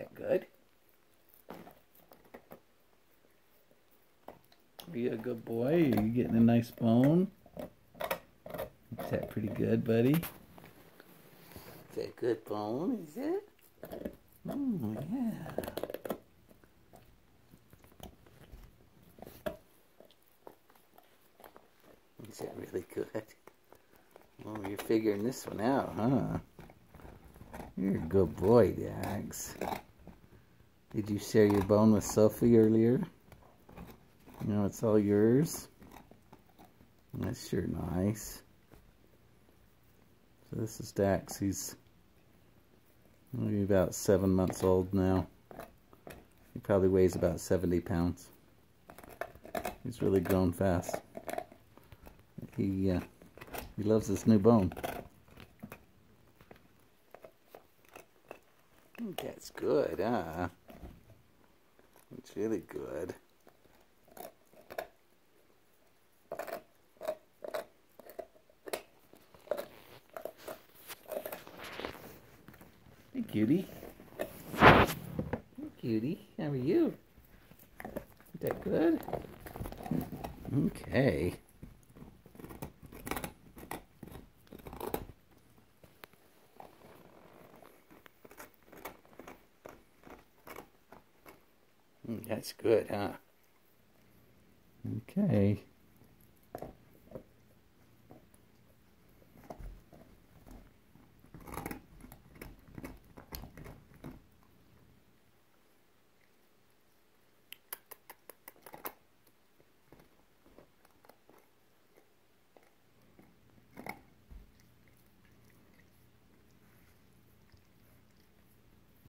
that good? You a good boy? Are you getting a nice bone? Is that pretty good, buddy? Is that a good bone, is it? Oh, yeah. Is that really good? Oh, you're figuring this one out, huh? You're a good boy, Dax. Did you share your bone with Sophie earlier? You know, it's all yours. That's sure nice. So this is Dax. He's maybe about seven months old now. He probably weighs about 70 pounds. He's really grown fast. He, uh, he loves this new bone. That's good, huh? It's really good. Hey, cutie. Hey, cutie. How are you? Is that good? Okay. Mm, that's good, huh? Okay.